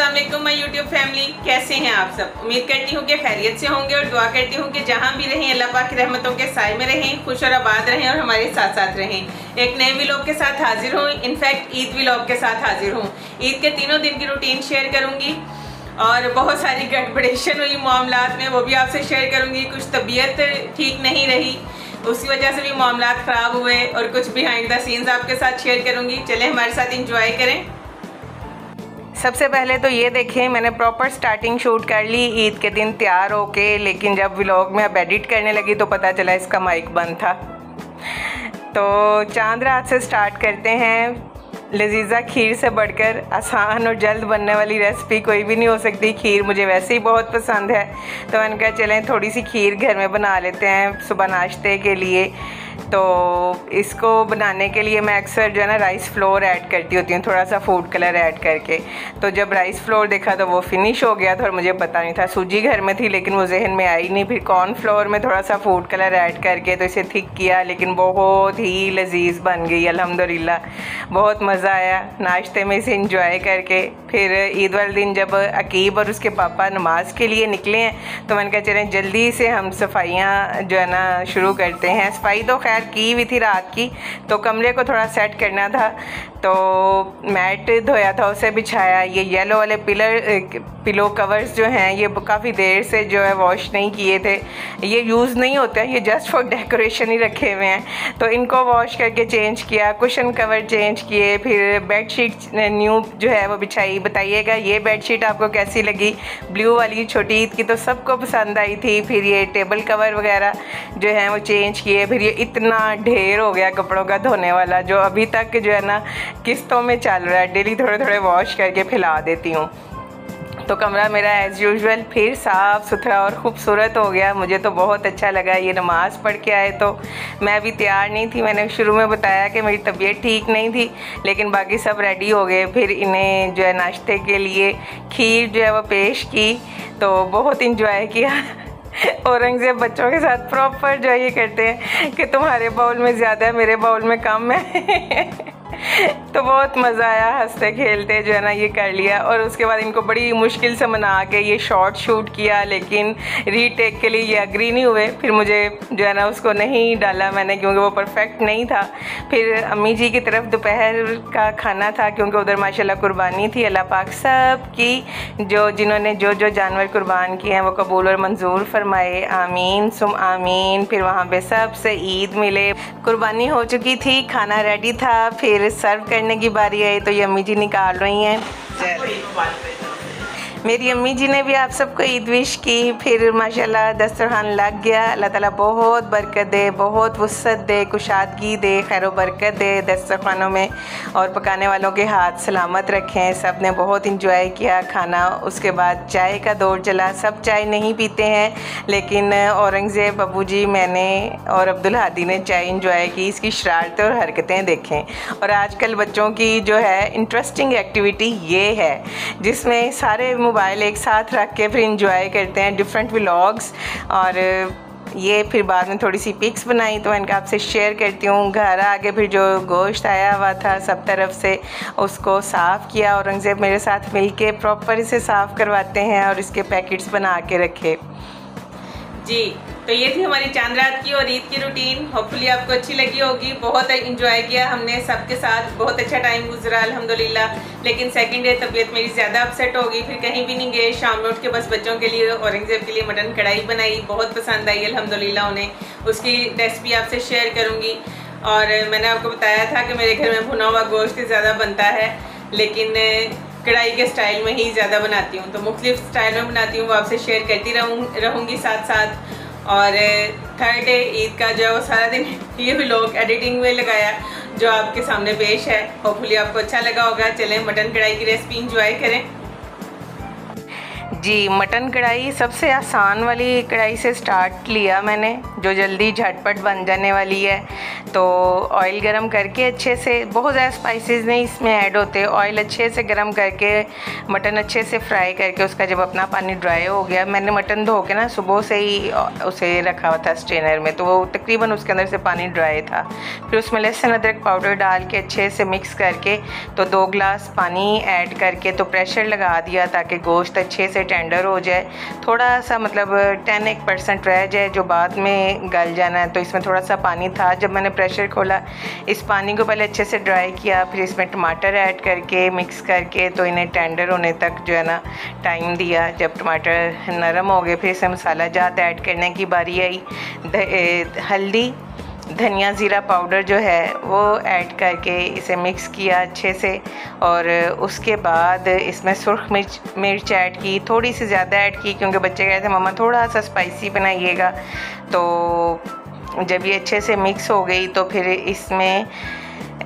अस्सलाम my YouTube family कैसे हैं आप सब? उम्मीद करती हूँ कि खैरियत से होंगे और दुआ करती हूँ कि जहाँ भी रहें, अल्लाह पाक की रहमतों के साय में रहें, खुश और आबाद रहें और हमारे साथ साथ रहें। एक नए व्लॉग के साथ हाजिर हूँ। इनफैक्ट ईद व्लॉग के साथ हाजिर हूँ। ईद के तीनों दिन की रूटीन शेयर करूँगी और बहुत सारी गड़बड़ेशन हुई मामला में, वो भी आपसे शेयर करूँगी। कुछ तबीयत ठीक नहीं रही उसकी वजह से भी मामला ख़राब हुए और कुछ बिहाइंड द सीन्स आपके साथ शेयर करूँगी। चले, हमारे साथ इंजॉय करें। सबसे पहले तो ये देखें, मैंने प्रॉपर स्टार्टिंग शूट कर ली, ईद के दिन तैयार होके, लेकिन जब व्लॉग में अब एडिट करने लगी तो पता चला इसका माइक बंद था। तो चाँद रात से स्टार्ट करते हैं। लजीज़ा खीर से बढ़कर आसान और जल्द बनने वाली रेसिपी कोई भी नहीं हो सकती। खीर मुझे वैसे ही बहुत पसंद है। तो मैंने कहा, चलें, थोड़ी सी खीर घर में बना लेते हैं सुबह नाश्ते के लिए। तो इसको बनाने के लिए मैं अक्सर जो है ना राइस फ्लोर ऐड करती होती हूँ, थोड़ा सा फ़ूड कलर ऐड करके। तो जब राइस फ्लोर देखा तो वो फिनिश हो गया था और मुझे पता नहीं था। सूजी घर में थी लेकिन वो जहन में आई नहीं। फिर कॉर्न फ्लोर में थोड़ा सा फ़ूड कलर ऐड करके तो इसे थिक किया, लेकिन बहुत ही लजीज बन गई अलहमदिल्ला बहुत मज़ा आया। नाश्ते में इसे इंजॉय करके। फिर ईद वाले दिन जब अकीब और उसके पापा नमाज़ के लिए निकले हैं तो मैंने कहा, चलें, जल्दी से हम सफाइयाँ जो है ना शुरू करते हैं। सफ़ाई तो खैर की हुई थी रात की तो कमरे को थोड़ा सेट करना था। तो मैट धोया था, उसे बिछाया। ये येलो वाले पिलर पिलो कवर्स जो हैं, ये काफ़ी देर से जो है वॉश नहीं किए थे। ये यूज़ नहीं होते, ये जस्ट फॉर डेकोरेशन ही रखे हुए हैं। तो इनको वॉश करके चेंज किया कुशन कवर चेंज किए, फिर बेड शीट न्यू जो है वो बिछाई। बताइएगा, ये बेड शीट आपको कैसी लगी? ब्लू वाली, छोटी ईद की तो सबको पसंद आई थी। फिर ये टेबल कवर वगैरह जो है वो चेंज किए। फिर ये इतना ढेर हो गया कपड़ों का धोने वाला, जो अभी तक जो है ना किस्तों में चल रहा है। डेली थोड़े थोड़े वॉश करके फैला देती हूँ। तो कमरा मेरा एज़ यूजल फिर साफ़ सुथरा और ख़ूबसूरत हो गया। मुझे तो बहुत अच्छा लगा ये नमाज़ पढ़ के आए तो। मैं अभी तैयार नहीं थी, मैंने शुरू में बताया कि मेरी तबीयत ठीक नहीं थी, लेकिन बाकी सब रेडी हो गए। फिर इन्हें जो है नाश्ते के लिए खीर जो है वो पेश की तो बहुत इंजॉय किया। औरंगज़ेब बच्चों के साथ प्रॉपर जो ये करते हैं कि तुम्हारे बाउल में ज़्यादा है, मेरे बाउल में कम है। तो बहुत मज़ा आया, हँसते, खेलते, जो है ना, ये कर लिया। और उसके बाद इनको बड़ी मुश्किल से मना के ये शॉर्ट शूट किया, लेकिन रीटेक के लिए ये अग्री नहीं हुए। फिर मुझे जो है ना, उसको नहीं डाला मैंने, क्योंकि वो परफेक्ट नहीं था। फिर अम्मी जी की तरफ़ दोपहर का खाना था, क्योंकि उधर माशाल्लाह कुर्बानी थी। अल्लाह पाक सब की जो, जिन्होंने जो जो जानवर कुर्बान किए हैं, वो कबूल और मंजूर फरमाए। आमीन, सुम आमीन। फिर वहाँ पे सबसे ईद मिले। कुर्बानी हो चुकी थी, खाना रेडी था, फिर सर्व करने की बारी आई तो ये अम्मी जी निकाल रही हैं। मेरी अम्मी जी ने भी आप सबको ईद विश की। फिर माशाल्लाह दस्तरखान लग गया। अल्लाह ताला बहुत बरकत दे, बहुत वसत दे, कुशादगी दे, खैर बरकत दे दस्तरखानों में। और पकाने वालों के हाथ सलामत रखें। सबने बहुत इंजॉय किया खाना। उसके बाद चाय का दौर चला। सब चाय नहीं पीते हैं, लेकिन औरंगज़ेब अबू जी मैंने और अब्दुल हादी ने चाय इंजॉय की। इसकी शरारतें और हरकतें देखें। और आजकल बच्चों की जो है इंटरेस्टिंग एक्टिविटी ये है, जिसमें सारे मोबाइल एक साथ रख के फिर इंजॉय करते हैं डिफरेंट व्लॉग्स और ये फिर बाद में थोड़ी सी पिक्स बनाई तो इनका आपसे शेयर करती हूँ। घर आगे फिर जो गोश्त आया हुआ था सब तरफ़ से, उसको साफ़ किया औरंगज़ेब मेरे साथ मिलके प्रॉपर इसे साफ़ करवाते हैं और इसके पैकेट्स बना के रखे। जी तो ये थी हमारी चाँद रात की और ईद की रूटीन होपफुली आपको अच्छी लगी होगी. बहुत इंजॉय किया हमने सबके साथ. बहुत अच्छा टाइम गुजरा, अल्हम्दुलिल्लाह. लेकिन सेकंड डे तबीयत मेरी ज़्यादा अपसेट होगी फिर कहीं भी नहीं गए. शाम में उठ के बस बच्चों के लिए औरंगज़ेब के लिए मटन कढ़ाई बनाई. बहुत पसंद आई अलहमदिल्ला उन्हें. उसकी रेसिपी आपसे शेयर करूँगी. और मैंने आपको बताया था कि मेरे घर में भुना हुआ गोश्त ज़्यादा बनता है. लेकिन कढ़ाई के स्टाइल में ही ज़्यादा बनाती हूँ। तो मुख्तलिफ़ स्टाइल में बनाती हूँ, वो आपसे शेयर करती रहूँ रहूँगी साथ साथ और थर्ड डे ईद का जो है वो सारा दिन ये भी लोग एडिटिंग में लगाया, जो आपके सामने पेश है। होपफुली आपको अच्छा लगा होगा। चलें, मटन कढ़ाई की रेसिपी इंजॉय करें। जी, मटन कढ़ाई सबसे आसान वाली कढ़ाई से स्टार्ट लिया मैंने, जो जल्दी झटपट बन जाने वाली है। तो ऑयल गरम करके अच्छे से, बहुत ज़्यादा स्पाइसेस नहीं इसमें ऐड होते ऑयल अच्छे से गरम करके, मटन अच्छे से फ्राई करके, उसका जब अपना पानी ड्राई हो गया, मैंने मटन धो के ना सुबह से ही उसे रखा हुआ था स्ट्रेनर में तो वो तकरीबन उसके अंदर से पानी ड्राई था। फिर उसमें लहसुन, अदरक पाउडर डाल के अच्छे से मिक्स करके तो दो ग्लास पानी ऐड करके तो प्रेशर लगा दिया ताकि गोश्त अच्छे से टेंडर हो जाए, थोड़ा सा मतलब टेन एक परसेंट रह जाए जो बाद में गल जाना है तो इसमें थोड़ा सा पानी था। जब मैंने प्रेशर खोला, इस पानी को पहले अच्छे से ड्राई किया, फिर इसमें टमाटर ऐड करके मिक्स करके तो इन्हें टेंडर होने तक जो है ना टाइम दिया। जब टमाटर नरम हो गए, फिर इसमें मसाला जात ऐड करने की बारी आई। हल्दी धनिया ज़ीरा पाउडर जो है, वो ऐड करके इसे मिक्स किया अच्छे से और उसके बाद इसमें सुरख मिर्च मिर्च ऐड की थोड़ी सी ज़्यादा ऐड की क्योंकि बच्चे कहे थे मम्मा थोड़ा सा स्पाइसी बनाइएगा। तो जब ये अच्छे से मिक्स हो गई तो फिर इसमें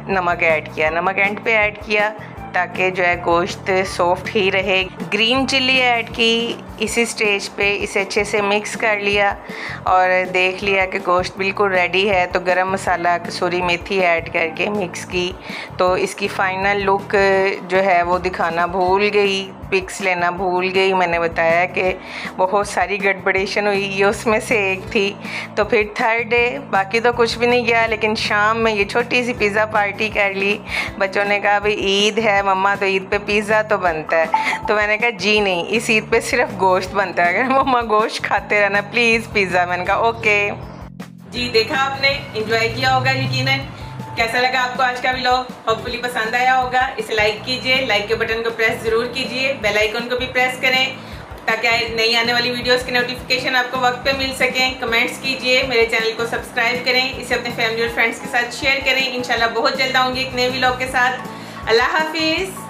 नमक ऐड किया। नमक एंड पे ऐड किया ताकि जो है, गोश्त सॉफ्ट ही रहे। ग्रीन चिल्ली ऐड की इसी स्टेज पे इसे अच्छे से मिक्स कर लिया और देख लिया कि गोश्त बिल्कुल रेडी है तो गरम मसाला कसूरी मेथी ऐड करके मिक्स की। तो इसकी फ़ाइनल लुक जो है वो दिखाना भूल गई पिक्स लेना भूल गई। मैंने बताया कि बहुत सारी गड़बड़ेशन हुई, ये उसमें से एक थी। तो फिर थर्ड डे बाकी तो कुछ भी नहीं गया, लेकिन शाम में ये छोटी सी पिज़्ज़ा पार्टी कर ली। बच्चों ने कहा भाई ईद है, मम्मा तो ईद पे पिज़्ज़ा तो बनता है। तो मैंने कहा, जी नहीं, इस ईद पे सिर्फ़ गोश्त बनता है। अगर मम्मा गोश्त खाते रहना प्लीज़ पिज़्ज़ा मैंने कहा ओके जी, देखा आपने? इंजॉय किया होगा यकीनन कैसा लगा आपको आज का व्लॉग होपफुली पसंद आया होगा। इसे लाइक कीजिए। लाइक के बटन को प्रेस ज़रूर कीजिए। बेल आइकन को भी प्रेस करें। ताकि नई आने वाली वीडियोस के नोटिफिकेशन आपको वक्त पे मिल सकें। कमेंट्स कीजिए। मेरे चैनल को सब्सक्राइब करें। इसे अपने फैमिली और फ्रेंड्स के साथ शेयर करें। इंशाल्लाह बहुत जल्द आऊँगी एक नए व्लॉग के साथ। अल्लाह हाफिज़।